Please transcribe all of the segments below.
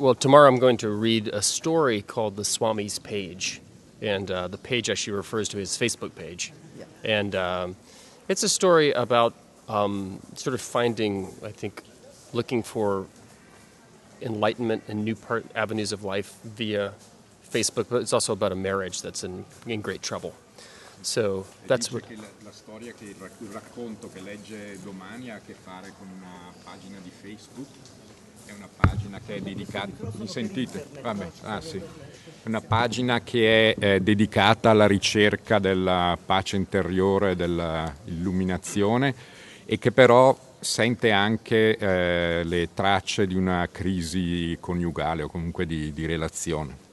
well, tomorrow I'm going to read a story called The Swami's Page. And uh, the page actually refers to his Facebook page. Yeah. And um, it's a story about um, sort of finding, I think, looking for enlightenment and new part, avenues of life via Facebook. But it's also about a marriage that's in, in great trouble. So that's what. che la, la storia che il racconto che legge domani ha a che fare con una pagina di Facebook. È una pagina che è dedicata. Mi sentite? Vabbè, ah sì. Una pagina che è eh, dedicata alla ricerca della pace interiore, dell'illuminazione e che però sente anche eh, le tracce di una crisi coniugale o comunque di, di relazione.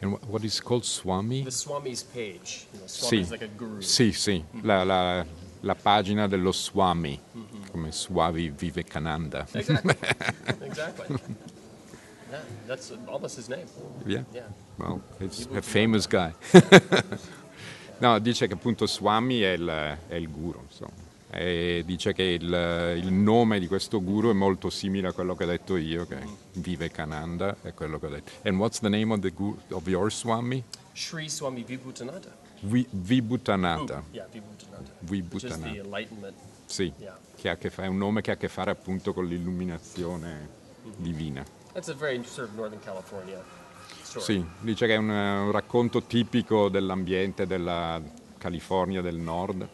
And wha- what is called Swami? The Swami's Page. You know, Sì, Swami's like a guru. sì, sì, la, la- la pagina dello Swami, come Swavi Vivekananda. Exactly. exactly. Yeah, that's almost his name. Yeah? Yeah. Well, it's a famous guy. no, dice che appunto Swami è il, è il guru, insomma. E dice che il, il nome di questo guru è molto simile a quello che ho detto io, che Vivekananda, è quello che ho detto. And what's the name of, the guru, of your Swami? Sri Swami Vibhutananda. Vi, Vibhutananda. Yeah. Sì, Yeah. che fa- è un nome che ha a che fare appunto con l'illuminazione divina. That's a very sort of Northern California story. Sì, dice che è un, un racconto tipico dell'ambiente della California del Nord